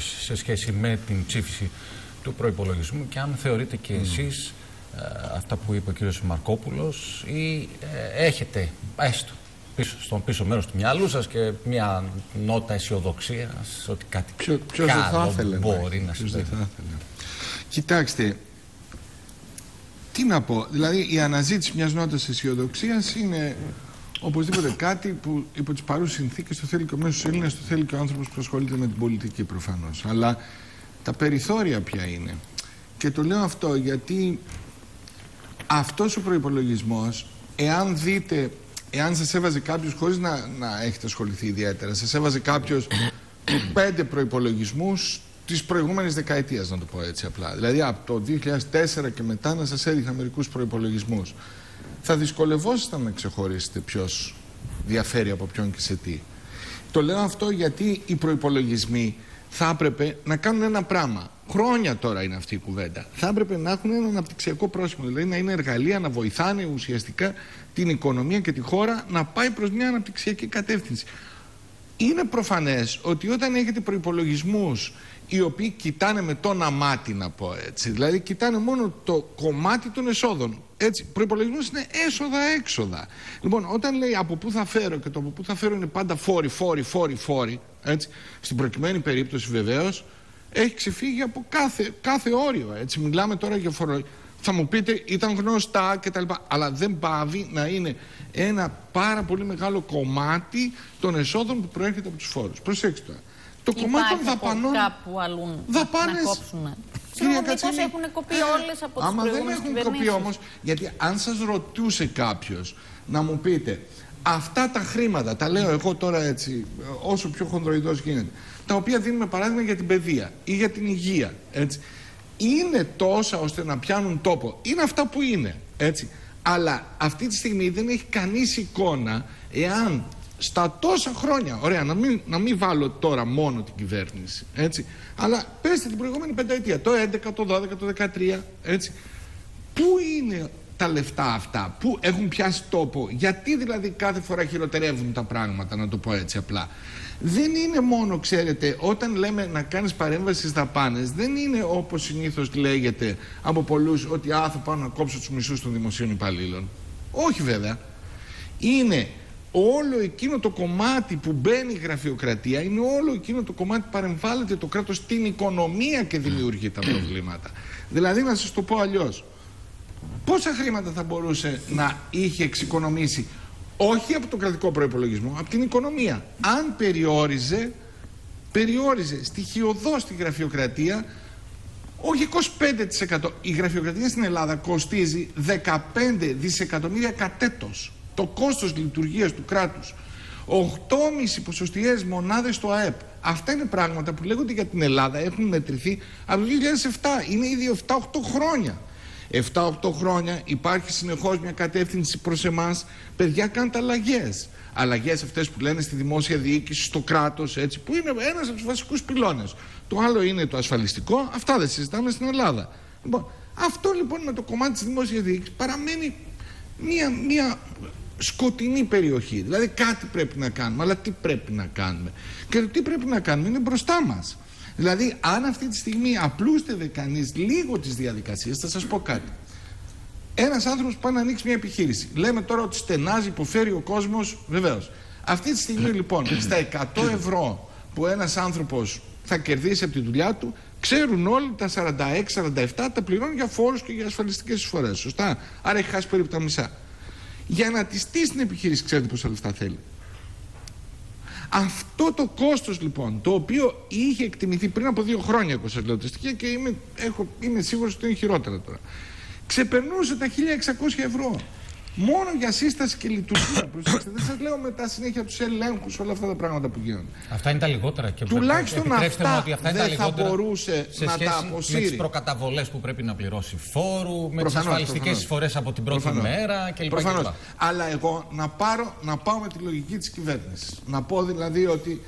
σε σχέση με την ψήφιση του προϋπολογισμού και αν θεωρείτε και εσείς ε, αυτά που είπε ο κύριος Μαρκόπουλος ή ε, έχετε έστω πίσω, στον πίσω μέρος του μυαλού σας και μια νότα αισιοδοξίας ότι κάτι Ποιο, ποιος δεν θα ήθελε, μπορεί να συμβεί. Κοιτάξτε, τι να πω, δηλαδή η αναζήτηση μιας νότας αισιοδοξίας είναι οπωσδήποτε κάτι που υπό τις παρούσες συνθήκες το θέλει και ο μέσος Έλληνας, το θέλει και ο άνθρωπος που ασχολείται με την πολιτική προφανώς. Αλλά τα περιθώρια ποια είναι. Και το λέω αυτό γιατί αυτός ο προϋπολογισμός, εάν δείτε, εάν σας έβαζε κάποιος, χωρίς να, να έχετε ασχοληθεί ιδιαίτερα, σας έβαζε κάποιος πέντε προϋπολογισμούς της προηγούμενης δεκαετίας, να το πω έτσι απλά. Δηλαδή από το 2004 και μετά να σας έδειχνα μερικούς προϋπολογισμούς. Θα δυσκολευόσασταν να ξεχωρίσετε ποιος διαφέρει από ποιον και σε τι. Το λέω αυτό γιατί οι προϋπολογισμοί θα έπρεπε να κάνουν ένα πράγμα. Χρόνια τώρα είναι αυτή η κουβέντα. Θα έπρεπε να έχουν ένα αναπτυξιακό πρόσημο, δηλαδή να είναι εργαλεία να βοηθάνε ουσιαστικά την οικονομία και τη χώρα να πάει προς μια αναπτυξιακή κατεύθυνση. Είναι προφανές ότι όταν έχετε προϋπολογισμούς οι οποίοι κοιτάνε με τον αμάτι να πω έτσι, δηλαδή κοιτάνε μόνο το κομμάτι των εσόδων. Έτσι, προϋπολογισμός είναι έσοδα-έξοδα. Λοιπόν, όταν λέει από πού θα φέρω και το από πού θα φέρω είναι πάντα φόροι, φόροι, φόροι, φόροι, έτσι, στην προκειμένη περίπτωση βεβαίως, έχει ξεφύγει από κάθε, κάθε όριο. Έτσι. Μιλάμε τώρα για φορολογία. Θα μου πείτε ήταν γνωστά κτλ. Αλλά δεν πάβει να είναι ένα πάρα πολύ μεγάλο κομμάτι των εσόδων που προέρχεται από τους φόρους. Προσέξτε τώρα. Το κομμάτι των δαπανών. Κάπου αλλού δαπάνες, να κόψουν. Κυρία Κατσίνη, έχουν κοπεί όλες από τις Άμα δεν έχουν κοπεί όμως, γιατί αν σας ρωτούσε κάποιος να μου πείτε αυτά τα χρήματα, τα λέω εγώ τώρα έτσι, όσο πιο χονδροειδός γίνεται, τα οποία δίνουμε παράδειγμα για την παιδεία ή για την υγεία, έτσι, είναι τόσα ώστε να πιάνουν τόπο. Είναι αυτά που είναι, έτσι. Αλλά αυτή τη στιγμή δεν έχει κανείς εικόνα εάν στα τόσα χρόνια, ωραία, να μην, να μην βάλω τώρα μόνο την κυβέρνηση, έτσι, αλλά πέστε την προηγούμενη πενταετία, το 11, το 12, το 13, έτσι, πού είναι τα λεφτά αυτά, πού έχουν πιάσει τόπο, γιατί δηλαδή κάθε φορά χειροτερεύουν τα πράγματα, να το πω έτσι απλά. Δεν είναι μόνο, ξέρετε, όταν λέμε να κάνεις παρέμβαση στις δαπάνες, δεν είναι όπως συνήθως λέγεται από πολλούς ότι α, θα πάω να κόψω τους μισούς των δημοσίων υπαλλήλων. Όχι βέβαια. Είναι όλο εκείνο το κομμάτι που μπαίνει η γραφειοκρατία, είναι όλο εκείνο το κομμάτι που παρεμβάλλεται το κράτος στην οικονομία και δημιουργεί τα προβλήματα. Δηλαδή να σας το πω αλλιώς, πόσα χρήματα θα μπορούσε να είχε εξοικονομήσει όχι από το κρατικό προϋπολογισμό, από την οικονομία. Αν περιόριζε, περιόριζε στοιχειοδός τη γραφειοκρατία όχι 25%. Η γραφειοκρατία στην Ελλάδα κοστίζει 15 δισεκατομμύρια κατέτος. Το κόστος λειτουργίας του κράτους. 8,5 ποσοστιαίες μονάδες στο ΑΕΠ. Αυτά είναι πράγματα που λέγονται για την Ελλάδα, έχουν μετρηθεί από το 2007. Είναι ήδη 7-8 χρόνια. 7-8 χρόνια υπάρχει συνεχώς μια κατεύθυνση προς εμάς. Παιδιά κάντε αλλαγές. Αλλαγές αυτές που λένε στη δημόσια διοίκηση, στο κράτος, έτσι, που είναι ένας από τους βασικούς πυλώνες. Το άλλο είναι το ασφαλιστικό, αυτά δεν συζητάμε στην Ελλάδα. Λοιπόν, αυτό λοιπόν με το κομμάτι της δημόσιας διοίκησης παραμένει μια, μια σκοτεινή περιοχή. Δηλαδή κάτι πρέπει να κάνουμε, αλλά τι πρέπει να κάνουμε; Και το τι πρέπει να κάνουμε είναι μπροστά μας. Δηλαδή, αν αυτή τη στιγμή απλούστευε κανείς λίγο τις διαδικασίες, θα σας πω κάτι. Ένας άνθρωπος πάει να ανοίξει μια επιχείρηση. Λέμε τώρα ότι στενάζει, υποφέρει ο κόσμος, βεβαίως. Αυτή τη στιγμή λοιπόν, στα 100 ευρώ που ένας άνθρωπος θα κερδίσει από τη δουλειά του, ξέρουν όλοι τα 46-47 τα πληρώνουν για φόρους και για ασφαλιστικές εισφορές. Σωστά. Άρα έχει χάσει περίπου τα μισά. Για να της στήσει την επιχείρηση, ξέρετε πόσα λεφτά θέλει. Αυτό το κόστος λοιπόν, το οποίο είχε εκτιμηθεί πριν από δύο χρόνια, εγώ σας λέω τα στοιχεία και είμαι, έχω, είμαι σίγουρος ότι είναι χειρότερα τώρα, ξεπερνούσε τα 1600 ευρώ. Μόνο για σύσταση και λειτουργία. Προσέξτε, δεν σας λέω μετά συνέχεια τους ελέγχους, όλα αυτά τα πράγματα που γίνονται. Αυτά είναι τα λιγότερα. Και Τουλάχιστον αυτά, ότι αυτά είναι δεν τα θα μπορούσε σε να τα αποσύρει. Με τις προκαταβολές που πρέπει να πληρώσει φόρου, με τις ασφαλιστικές εισφορές από την πρώτη προφανώς. μέρα κλπ. Προφανώς. Αλλά εγώ να, πάρω, να πάω με τη λογική της κυβέρνησης. Να πω δηλαδή ότι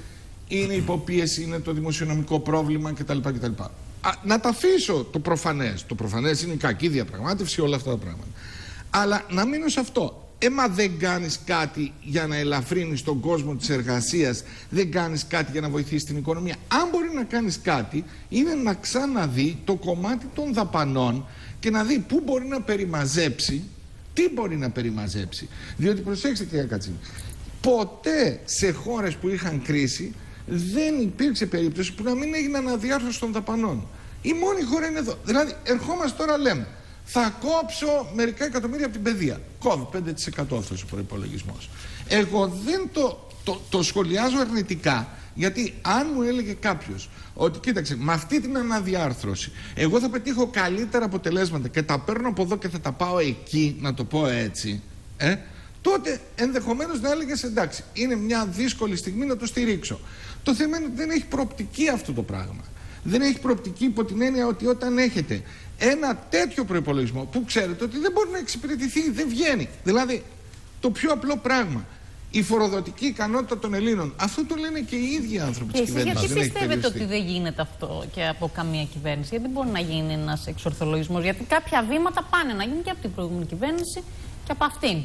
είναι υποπίεση, είναι το δημοσιονομικό πρόβλημα κτλ. κτλ. Α, να τα αφήσω το προφανές. Το προφανές είναι η κακή διαπραγμάτευση, όλα αυτά τα πράγματα. Αλλά να μείνω σε αυτό. Έμα δεν κάνεις κάτι για να ελαφρύνεις τον κόσμο της εργασίας, δεν κάνεις κάτι για να βοηθήσεις την οικονομία. Αν μπορεί να κάνεις κάτι, είναι να ξαναδεί το κομμάτι των δαπανών και να δει πού μπορεί να περιμαζέψει, τι μπορεί να περιμαζέψει. Διότι προσέξτε κυρία Κατσίνη, ποτέ σε χώρες που είχαν κρίση δεν υπήρξε περίπτωση που να μην έγινε αναδιάρθρωση των δαπανών. Η μόνη χώρα είναι εδώ. Δηλαδή, ερχόμαστε τώρα λέμε, θα κόψω μερικά εκατομμύρια από την παιδεία. Κόβει 5% αυτός ο προπολογισμό. Εγώ δεν το, το, το σχολιάζω αρνητικά, γιατί αν μου έλεγε κάποιος ότι κοίταξε, με αυτή την αναδιάρθρωση, εγώ θα πετύχω καλύτερα αποτελέσματα και τα παίρνω από εδώ και θα τα πάω εκεί, να το πω έτσι, ε, τότε ενδεχομένως να έλεγες εντάξει, είναι μια δύσκολη στιγμή να το στηρίξω. Το θέμα είναι ότι δεν έχει προοπτική αυτό το πράγμα. Δεν έχει προοπτική υπό την έννοια ότι όταν έχετε ένα τέτοιο προπολογισμό που ξέρετε ότι δεν μπορεί να εξυπηρετηθεί, δεν βγαίνει. Δηλαδή, το πιο απλό πράγμα. Η φοροδοτική ικανότητα των Ελλήνων. Αυτό το λένε και οι ίδιοι άνθρωποι της κυβέρνησης. Γιατί πιστεύετε ότι δεν γίνεται αυτό και από καμία κυβέρνηση, Γιατί δεν μπορεί να γίνει ένας εξορθολογισμός; Γιατί κάποια βήματα πάνε να γίνουν και από την προηγούμενη κυβέρνηση και από αυτήν.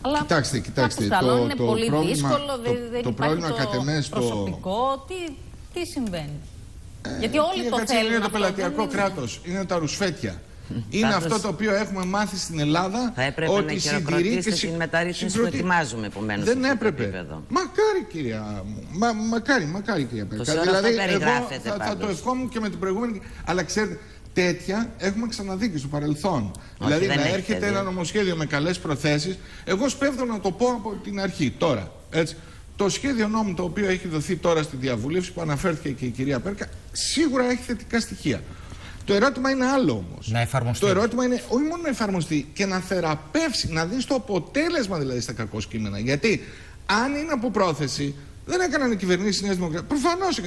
Αλλά κοιτάξτε, κοιτάξτε. Το, το, είναι πολύ πρόβλημα, δύσκολο, το, δεν, δεν το υπάρχει το προσωπικό. Τι, τι συμβαίνει; Ε, Γιατί όλοι το θέλουν. Είναι το πελατειακό κράτος, είναι τα ρουσφέτια. Είναι αυτό το οποίο έχουμε μάθει στην Ελλάδα. Θα έπρεπε ότι να χειροκροτήσετε την μεταρρύθμιση που ετοιμάζουμε επομένως. Δεν έπρεπε. Επίπεδο. Μακάρι κυρία μου. Μα, μακάρι, μακάρι κυρία Πέτρα. Δηλαδή, εγώ θα, θα, το ευχόμουν και με την προηγούμενη. Αλλά ξέρετε, τέτοια έχουμε ξαναδεί και στο παρελθόν. Όχι, δηλαδή να έρχεται ένα νομοσχέδιο με καλές προθέσεις. Εγώ σπέβδω να το πω από την αρχή τώρα. Έτσι. Το σχέδιο νόμου το οποίο έχει δοθεί τώρα στη διαβούλευση που αναφέρθηκε και η κυρία Πέρκα σίγουρα έχει θετικά στοιχεία. Το ερώτημα είναι άλλο όμως. Να εφαρμοστεί. Το ερώτημα είναι όχι μόνο να εφαρμοστεί και να θεραπεύσει, να δει το αποτέλεσμα δηλαδή στα κακό κείμενα. Γιατί αν είναι από πρόθεση, δεν έκαναν οι κυβερνήσεις Νέας Δημοκρατίας. Προφανώς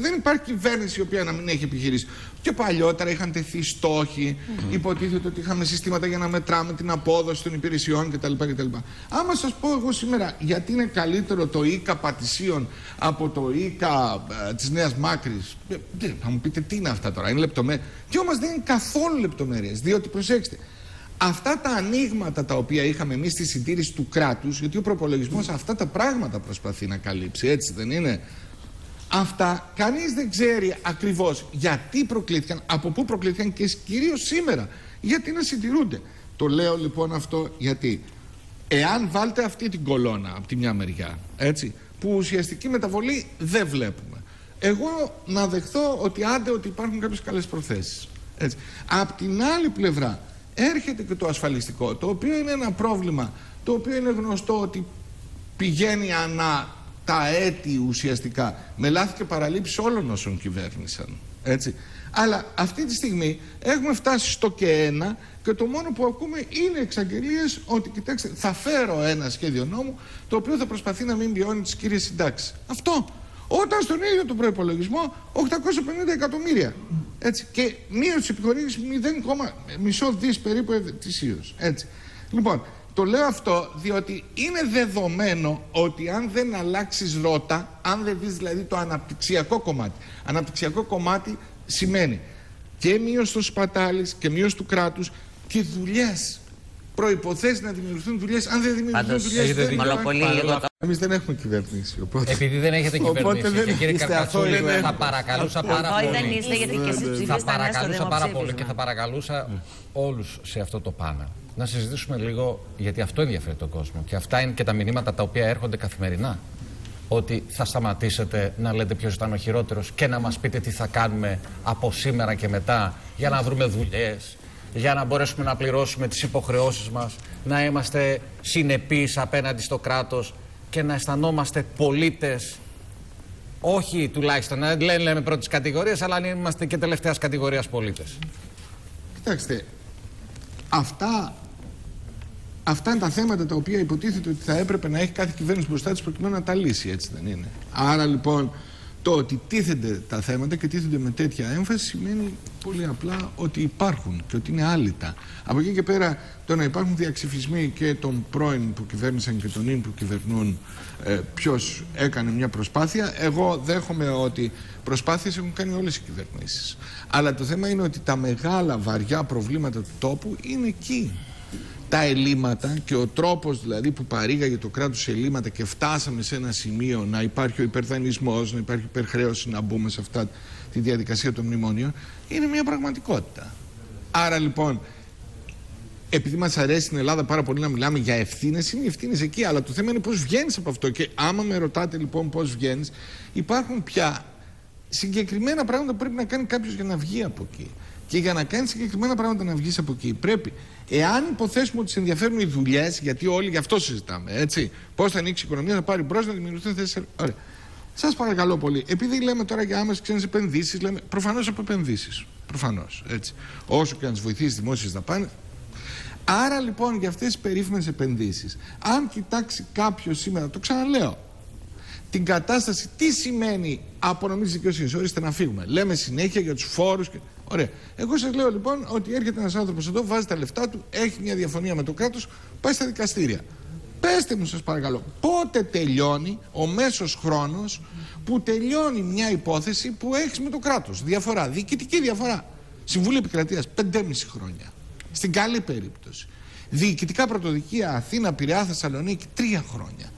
δεν υπάρχει κυβέρνηση η οποία να μην έχει επιχειρήσει. Και παλιότερα είχαν τεθεί στόχοι, mm. υποτίθεται ότι είχαμε συστήματα για να μετράμε την απόδοση των υπηρεσιών κτλ. κτλ. Άμα σας πω εγώ σήμερα γιατί είναι καλύτερο το ΙΚΑ Πατησίων από το ΙΚΑ ε, της Νέας Μάκρης, ε, θα μου πείτε τι είναι αυτά τώρα, είναι λεπτομέρειε. Και όμως δεν είναι καθόλου λεπτομέρειες. Διότι προσέξτε, αυτά τα ανοίγματα τα οποία είχαμε εμείς στη συντήρηση του κράτους, γιατί ο προπολογισμός αυτά τα πράγματα προσπαθεί να καλύψει, έτσι δεν είναι; Αυτά κανείς δεν ξέρει ακριβώς γιατί προκλήθηκαν, από πού προκλήθηκαν και κυρίως σήμερα. Γιατί να συντηρούνται. Το λέω λοιπόν αυτό γιατί εάν βάλτε αυτή την κολόνα από τη μια μεριά, έτσι, που ουσιαστική μεταβολή δεν βλέπουμε. Εγώ να δεχθώ ότι άντε ότι υπάρχουν κάποιες καλές προθέσεις. Απ' την άλλη πλευρά, έρχεται και το ασφαλιστικό, το οποίο είναι ένα πρόβλημα, το οποίο είναι γνωστό ότι πηγαίνει ανά τα έτη ουσιαστικά, με λάθη και παραλήψεις όλων όσων κυβέρνησαν. Έτσι. Αλλά αυτή τη στιγμή έχουμε φτάσει στο και ένα και το μόνο που ακούμε είναι εξαγγελίες ότι κοιτάξτε, θα φέρω ένα σχέδιο νόμου το οποίο θα προσπαθεί να μην μειώνει τις κύριες συντάξεις. Αυτό. Όταν στον ίδιο τον προπολογισμό 850 εκατομμύρια. Έτσι. Και μείωση επιχορήγηση 0,5 δις περίπου ετησίω. Έτσι. Λοιπόν, το λέω αυτό διότι είναι δεδομένο ότι αν δεν αλλάξεις ρότα, αν δεν δεις δηλαδή το αναπτυξιακό κομμάτι. Αναπτυξιακό κομμάτι σημαίνει και μείωση των σπατάλης και μείωση του κράτους και δουλειές προποθέσει να δημιουργηθούν δουλειές. Αν δεν δημιουργηθούν δουλειές, δεν υπάρχουν. Εμείς δεν έχουμε κυβέρνηση. Οπότε... Επειδή δεν έχετε κυβέρνηση. Δεν... Και κύριε Καρκατσούλη, θα παρακαλούσα πάρα πολύ. δεν είστε, γιατί και εσείς Θα παρακαλούσα πάρα πολύ και θα παρακαλούσα όλους σε αυτό το πάνελ να συζητήσουμε λίγο, γιατί αυτό ενδιαφέρει τον κόσμο. Και αυτά είναι και τα μηνύματα τα οποία έρχονται καθημερινά. Ότι θα σταματήσετε να λέτε ποιος ήταν ο χειρότερος και να μας πείτε τι θα κάνουμε από σήμερα και μετά για να βρούμε δουλειές, για να μπορέσουμε να πληρώσουμε τις υποχρεώσεις μας, να είμαστε συνεπείς απέναντι στο κράτος και να αισθανόμαστε πολίτες όχι τουλάχιστον, να λένε λέμε πρώτης κατηγορίας, αλλά να είμαστε και τελευταίας κατηγορίας πολίτες. Κοιτάξτε, αυτά, αυτά είναι τα θέματα τα οποία υποτίθεται ότι θα έπρεπε να έχει κάθε κυβέρνηση μπροστά της προκειμένου να τα λύσει, έτσι δεν είναι. Άρα λοιπόν το ότι τίθενται τα θέματα και τίθενται με τέτοια έμφαση σημαίνει πολύ απλά ότι υπάρχουν και ότι είναι άλυτα. Από εκεί και πέρα το να υπάρχουν διαξυφισμοί και των πρώην που κυβέρνησαν και των ίν που κυβερνούν ε, ποιος έκανε μια προσπάθεια. Εγώ δέχομαι ότι προσπάθειες έχουν κάνει όλες οι κυβερνήσεις. Αλλά το θέμα είναι ότι τα μεγάλα βαριά προβλήματα του τόπου είναι εκεί. Τα ελλείμματα και ο τρόπος δηλαδή που παρήγαγε το κράτος ελλείμματα και φτάσαμε σε ένα σημείο να υπάρχει ο υπερδανισμός, να υπάρχει υπερχρέωση να μπούμε σε αυτά τη διαδικασία των μνημονίων είναι μια πραγματικότητα. Άρα λοιπόν επειδή μας αρέσει στην Ελλάδα πάρα πολύ να μιλάμε για ευθύνες, είναι οι ευθύνες εκεί. Αλλά το θέμα είναι πώς βγαίνεις από αυτό. Και άμα με ρωτάτε λοιπόν πώς βγαίνεις, υπάρχουν πια συγκεκριμένα πράγματα που πρέπει να κάνει κάποιος για να βγει από εκεί. Και για να κάνεις συγκεκριμένα πράγματα να βγεις από εκεί, πρέπει, εάν υποθέσουμε ότι σε ενδιαφέρουν οι δουλειές, γιατί όλοι γι' αυτό συζητάμε, έτσι, πώς θα ανοίξει η οικονομία, θα πάρει μπρος, να δημιουργηθούν θέσεις. Ωραία. Σας παρακαλώ πολύ, επειδή λέμε τώρα για άμεσες ξένες επενδύσεις, λέμε προφανώς από επενδύσεις. Προφανώς. Όσο και αν τις βοηθήσεις δημόσιες δαπάνες, Άρα λοιπόν για αυτές τις περίφημες επενδύσεις, αν κοιτάξει κάποιος σήμερα, το ξαναλέω, την κατάσταση, τι σημαίνει απονομής τη δικαιοσύνης. Ορίστε να φύγουμε. Λέμε συνέχεια για τους φόρους. Και... Ωραία. Εγώ σας λέω λοιπόν ότι έρχεται ένας άνθρωπος εδώ, βάζει τα λεφτά του, έχει μια διαφωνία με το κράτος, πάει στα δικαστήρια. Πέστε μου σας παρακαλώ, πότε τελειώνει ο μέσος χρόνος που τελειώνει μια υπόθεση που έχεις με το κράτος. Διαφορά, διοικητική διαφορά. Συμβούλιο Επικρατείας, 5,5 χρόνια. Στην καλή περίπτωση. Διοικητικά πρωτοδικεία Αθήνα, Πειραιά, Θεσσαλονίκη, τρία χρόνια.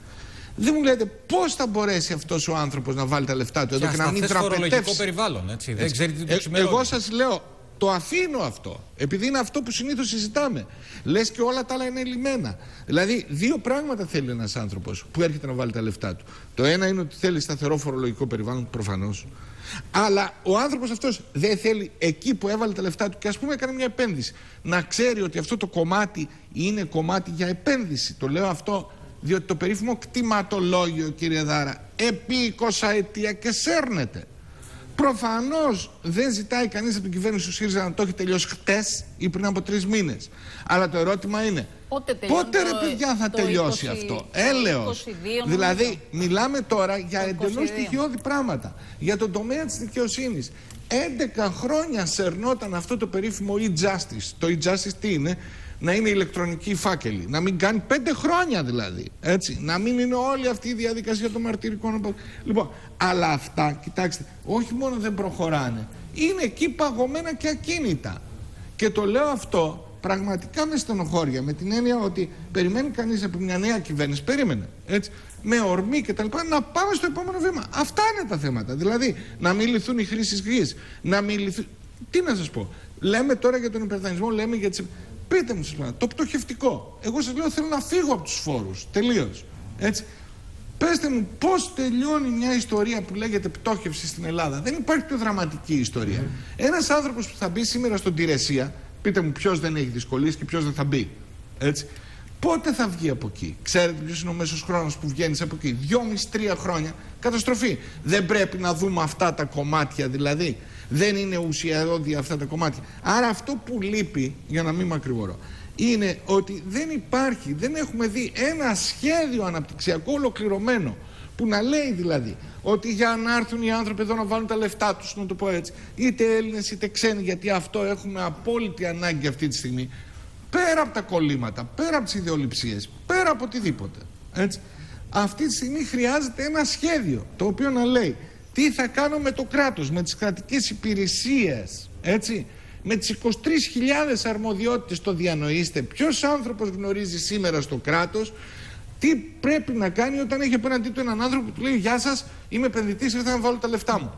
Δεν μου λέτε πώς θα μπορέσει αυτός ο άνθρωπος να βάλει τα λεφτά του εδώ και, να μην τραπετεύσει. περιβάλλον, έτσι. Δεν ξέρει τι ε, Εγώ σας λέω, το αφήνω αυτό. Επειδή είναι αυτό που συνήθως συζητάμε. Λες και όλα τα άλλα είναι λιμένα. Δηλαδή, δύο πράγματα θέλει ένας άνθρωπος που έρχεται να βάλει τα λεφτά του. Το ένα είναι ότι θέλει σταθερό φορολογικό περιβάλλον, προφανώς. Αλλά ο άνθρωπος αυτός δεν θέλει εκεί που έβαλε τα λεφτά του και ας πούμε έκανε μια επένδυση να ξέρει ότι αυτό το κομμάτι είναι κομμάτι για επένδυση. Το λέω αυτό διότι το περίφημο κτηματολόγιο, κύριε Δάρα, επί 20 αιτία και σέρνεται. Προφανώς δεν ζητάει κανείς από την κυβέρνηση του ΣΥΡΙΖΑ να το έχει τελειώσει χτες ή πριν από τρεις μήνες. Αλλά το ερώτημα είναι, πότε, πότε ρε παιδιά θα τελειώσει αυτό; Έλεος. Δηλαδή, μιλάμε τώρα για εντελώς στοιχειώδη πράγματα. Για τον τομέα της δικαιοσύνης. 11 χρόνια σερνόταν αυτό το περίφημο e-justice. Το e-justice τι είναι, να είναι ηλεκτρονική φάκελη. Να μην κάνει πέντε χρόνια δηλαδή. Έτσι. Να μην είναι όλη αυτή η διαδικασία των μαρτυρικών. Λοιπόν, αλλά αυτά, κοιτάξτε, όχι μόνο δεν προχωράνε, είναι εκεί παγωμένα και ακίνητα. Και το λέω αυτό πραγματικά με στενοχώρια, με την έννοια ότι περιμένει κανείς από μια νέα κυβέρνηση, περίμενε, έτσι, με ορμή και τα λοιπά, να πάμε στο επόμενο βήμα. Αυτά είναι τα θέματα. Δηλαδή, να μην λυθούν οι χρήσεις γης, να μην λυθούν. Τι να σας πω. Λέμε τώρα για τον υπερδανισμό, λέμε για τι. Πείτε μου, σας το πτωχευτικό. Εγώ σας λέω θέλω να φύγω από τους φόρους. Τελείως. Έτσι. Πετε μου πώς τελειώνει μια ιστορία που λέγεται πτώχευση στην Ελλάδα. Δεν υπάρχει πιο δραματική ιστορία. Mm. Ένας άνθρωπος που θα μπει σήμερα στον Τηρεσία, πείτε μου ποιος δεν έχει δυσκολίες και ποιος δεν θα μπει. Έτσι. Πότε θα βγει από εκεί; Ξέρετε ποιος είναι ο μέσος χρόνος που βγαίνει από εκεί; Δυόμιση-τρία χρόνια. Καταστροφή. Δεν πρέπει να δούμε αυτά τα κομμάτια δηλαδή. Δεν είναι ουσιαδόδια αυτά τα κομμάτια. Άρα αυτό που λείπει, για να μην μακρηγορώ, είναι ότι δεν υπάρχει, δεν έχουμε δει ένα σχέδιο αναπτυξιακό ολοκληρωμένο που να λέει δηλαδή ότι για να έρθουν οι άνθρωποι εδώ να βάλουν τα λεφτά τους, να το πω έτσι, είτε Έλληνες είτε ξένοι, γιατί αυτό έχουμε απόλυτη ανάγκη αυτή τη στιγμή, πέρα από τα κολλήματα, πέρα από τις ιδεολειψίες, πέρα από οτιδήποτε. Έτσι. Αυτή τη στιγμή χρειάζεται ένα σχέδιο το οποίο να λέει τι θα κάνω με το κράτος, με τις κρατικές υπηρεσίες, έτσι, με τις 23.000 αρμοδιότητες το διανοείστε. Ποιος άνθρωπος γνωρίζει σήμερα στο κράτος τι πρέπει να κάνει όταν έχει απέναντί του έναν άνθρωπο που του λέει Γεια σας, είμαι επενδυτής, ήρθα να βάλω τα λεφτά μου.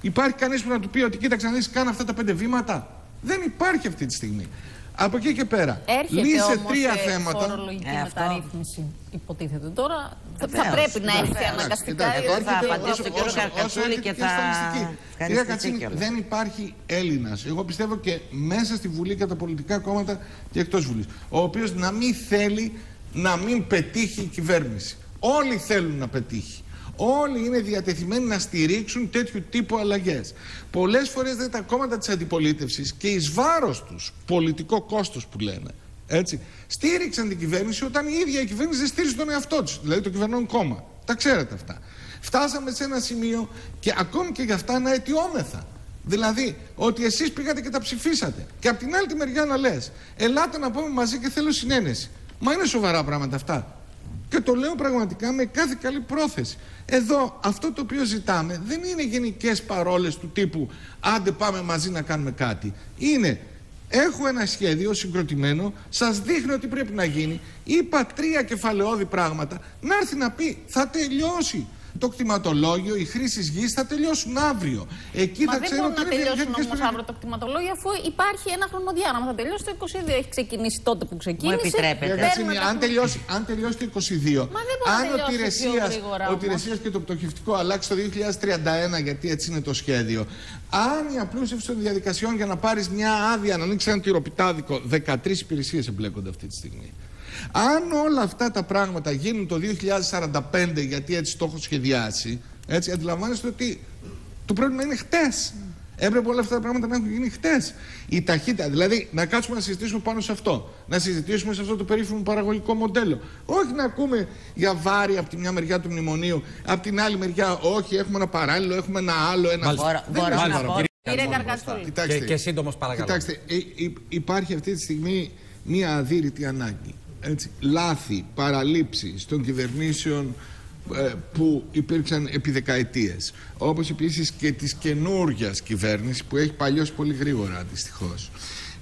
Υπάρχει κανείς που να του πει ότι κοίταξε να δεις, κάνω αυτά τα πέντε βήματα. Δεν υπάρχει αυτή τη στιγμή. Από εκεί και πέρα. Έρχεται λύσε όμως τρία θέματα. Φορολογική ε, μεταρρύθμιση, υποτίθεται τώρα. Θα, θα πρέπει να έρθει αναγκαστικά. Θα απαντήσω τον κύριο Καρκατσούλη και θα. Κυρία Κατσίνη, δεν υπάρχει Έλληνας. Εγώ πιστεύω και μέσα στη Βουλή και τα πολιτικά κόμματα και εκτός Βουλής. Ο οποίος να μην θέλει να μην πετύχει η κυβέρνηση. Όλοι θέλουν να πετύχει. Όλοι είναι διατεθειμένοι να στηρίξουν τέτοιου τύπου αλλαγές. Πολλές φορές δεν τα κόμματα της αντιπολίτευσης και εις βάρος τους, πολιτικό κόστος που λένε, έτσι, στήριξαν την κυβέρνηση όταν η ίδια η κυβέρνηση δεν στήριζε τον εαυτό της, δηλαδή το κυβερνών κόμμα. Τα ξέρετε αυτά. Φτάσαμε σε ένα σημείο και ακόμη και για αυτά να αιτιόμεθα. Δηλαδή, ότι εσείς πήγατε και τα ψηφίσατε. Και από την άλλη τη μεριά να λες, ελάτε να πούμε μαζί και θέλω συνένεση. Μα είναι σοβαρά πράγματα αυτά. Και το λέω πραγματικά με κάθε καλή πρόθεση. Εδώ αυτό το οποίο ζητάμε δεν είναι γενικές παρόλες του τύπου άντε πάμε μαζί να κάνουμε κάτι. Είναι Έχω ένα σχέδιο συγκροτημένο, σας δείχνω τι πρέπει να γίνει. Είπα τρία κεφαλαιόδη πράγματα. Να έρθει να πει, θα τελειώσει το κτηματολόγιο, οι χρήσει γης θα τελειώσουν αύριο. Εκεί Μα θα δεν ξέρω μπορούν να τελειώσουν όμως αύριο το κτηματολόγιο, αφού υπάρχει ένα χρονοδιάγραμμα. Θα τελειώσει το 22. Έχει ξεκινήσει τότε που ξεκίνησε. Μου επιτρέπετε. αν, τελειώσει, αν τελειώσει το 22, Μα δεν αν ο Τηρεσία και το πτωχευτικό αλλάξει το 2031, γιατί έτσι είναι το σχέδιο, αν η απλούστευση των διαδικασιών για να πάρεις μια άδεια να ανοίξει ένα τυροπιτάδικο, 13 υπηρεσίες εμπλέκονται αυτή τη στιγμή. Αν όλα αυτά τα πράγματα γίνουν το 2045, γιατί έτσι το έχω σχεδιάσει, έτσι αντιλαμβάνεστε ότι το πρέπει να είναι χτες. Έπρεπε όλα αυτά τα πράγματα να έχουν γίνει χτες. Η ταχύτητα, δηλαδή να κάτσουμε να συζητήσουμε πάνω σε αυτό. Να συζητήσουμε σε αυτό το περίφημο παραγωγικό μοντέλο. Όχι να ακούμε για βάρη από τη μια μεριά του μνημονίου, από την άλλη μεριά, όχι, έχουμε ένα παράλληλο, έχουμε ένα άλλο. Ένα... Μπορώ, να πω. Κύριε Και, και σύντομος παρακαλώ. Κοιτάξτε, υπάρχει αυτή τη στιγμή μία αδύρυτη ανάγκη έτσι, λάθη, παραλήψεις των κυβερνήσεων ε, που υπήρξαν επί δεκαετίες. Όπως επίσης και της καινούργιας κυβέρνησης που έχει παλιώσει πολύ γρήγορα δυστυχώς.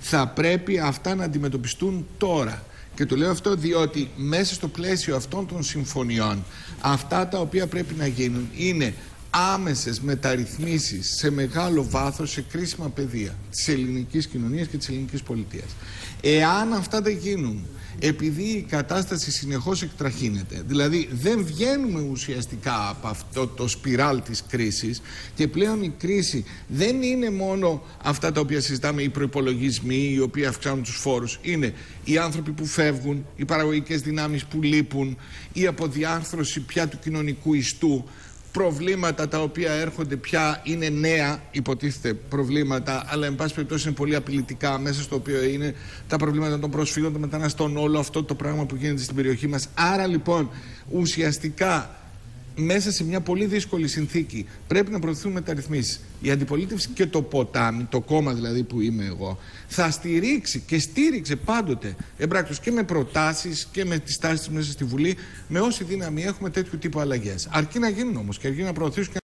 Θα πρέπει αυτά να αντιμετωπιστούν τώρα. Και το λέω αυτό διότι μέσα στο πλαίσιο αυτών των συμφωνιών αυτά τα οποία πρέπει να γίνουν είναι άμεσες μεταρρυθμίσεις σε μεγάλο βάθος σε κρίσιμα πεδία της ελληνικής κοινωνίας και της ελληνικής πολιτείας. Εάν αυτά δεν γίνουν επειδή η κατάσταση συνεχώς εκτραχύνεται. Δηλαδή δεν βγαίνουμε ουσιαστικά από αυτό το σπιράλ της κρίσης και πλέον η κρίση δεν είναι μόνο αυτά τα οποία συζητάμε, οι προπολογισμοί οι οποίοι αυξάνουν τους φόρους. Είναι οι άνθρωποι που φεύγουν, οι παραγωγικές δυνάμεις που λείπουν, η αποδιάρθρωση πια του κοινωνικού ιστού προβλήματα τα οποία έρχονται πια είναι νέα υποτίθεται προβλήματα αλλά εν πάση περιπτώσει είναι πολύ απειλητικά μέσα στο οποίο είναι τα προβλήματα των προσφύγων, των μεταναστών όλο αυτό το πράγμα που γίνεται στην περιοχή μας. Άρα λοιπόν ουσιαστικά μέσα σε μια πολύ δύσκολη συνθήκη πρέπει να προωθηθούν μεταρρυθμίσεις. Η αντιπολίτευση και το ποτάμι, το κόμμα δηλαδή που είμαι εγώ, θα στηρίξει και στήριξε πάντοτε εμπράκτο και με προτάσεις και με τις τάσεις μέσα στη Βουλή, με όση δύναμη έχουμε τέτοιου τύπου αλλαγές. Αρκεί να γίνουν όμως και αρκεί να προωθήσουν